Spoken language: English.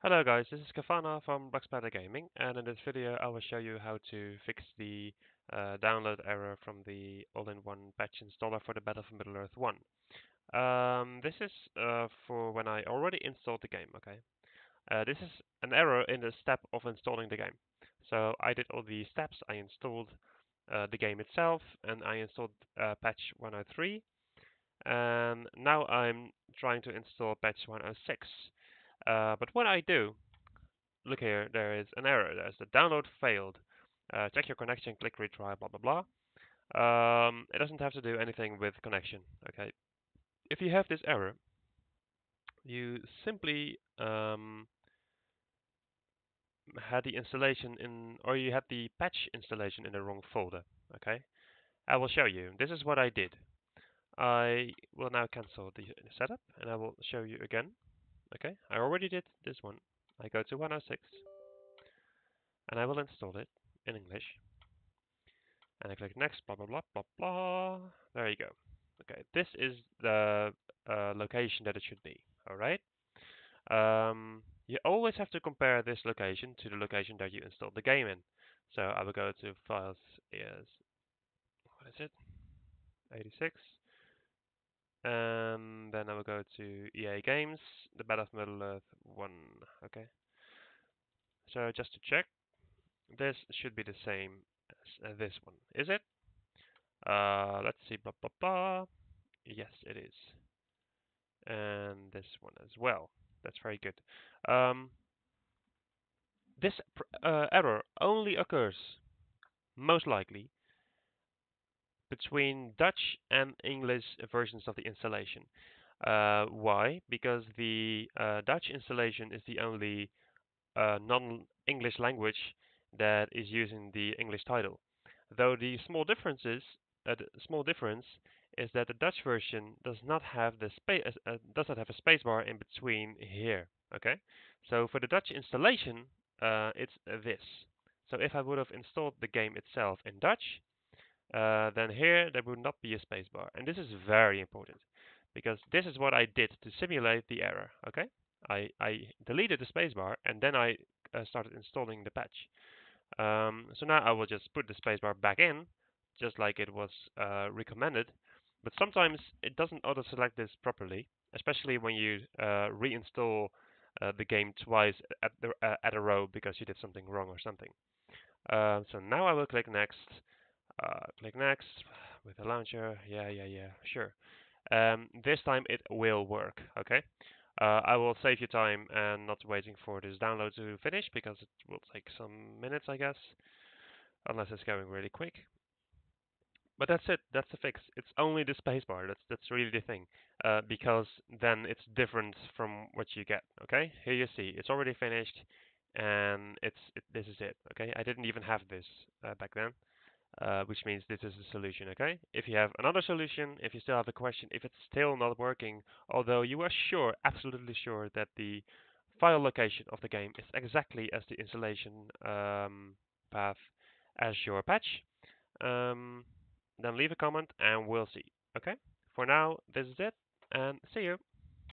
Hello guys, this is Kapharna from Bugsplatter Gaming and in this video I will show you how to fix the uh, download error from the all-in-one patch installer for the Battle for Middle-earth 1. Um, this is uh, for when I already installed the game, okay? Uh, this is an error in the step of installing the game. So I did all the steps, I installed uh, the game itself and I installed uh, patch 103 and now I'm trying to install patch 106. Uh, but when I do, look here, there is an error. There's the download failed. Uh, check your connection, click retry, blah, blah, blah. Um, it doesn't have to do anything with connection, okay? If you have this error, you simply um, had the installation in, or you had the patch installation in the wrong folder, okay? I will show you. This is what I did. I will now cancel the setup and I will show you again. Okay, I already did this one. I go to 106 and I will install it in English. And I click next, blah, blah, blah, blah, blah. There you go. Okay, this is the uh, location that it should be, all right? Um, you always have to compare this location to the location that you installed the game in. So I will go to files is, what is it? 86 and then I will go to EA Games, the Battle of Middle Earth 1. Okay. So just to check, this should be the same as uh, this one, is it? Uh, let's see, blah blah blah. Yes, it is. And this one as well. That's very good. Um, this uh, error only occurs, most likely, between Dutch and English versions of the installation. Uh, why? Because the uh, Dutch installation is the only uh, non-English language that is using the English title. Though the small difference is, uh, the small difference is that the Dutch version does not have the space uh, does not have a spacebar in between here. Okay, so for the Dutch installation, uh, it's this. So if I would have installed the game itself in Dutch, uh, then here there would not be a spacebar. And this is very important because this is what I did to simulate the error. Okay, I, I deleted the spacebar and then I uh, started installing the patch. Um, so now I will just put the spacebar back in, just like it was uh, recommended. But sometimes it doesn't auto-select this properly, especially when you uh, reinstall uh, the game twice at, the, uh, at a row because you did something wrong or something. so now I will click next uh, click next with the launcher. Yeah, yeah, yeah, sure. Um, this time it will work, okay? Uh, I will save you time and not waiting for this download to finish because it will take some minutes, I guess, unless it's going really quick. But that's it. That's the fix. It's only the spacebar. That's that's really the thing, uh, because then it's different from what you get. Okay, here you see it's already finished, and it's it, this is it. Okay, I didn't even have this uh, back then uh, which means this is a solution, okay? If you have another solution, if you still have a question, if it's still not working, although you are sure, absolutely sure that the file location of the game is exactly as the installation um, path as your patch, um, then leave a comment and we'll see, okay? For now, this is it, and see you.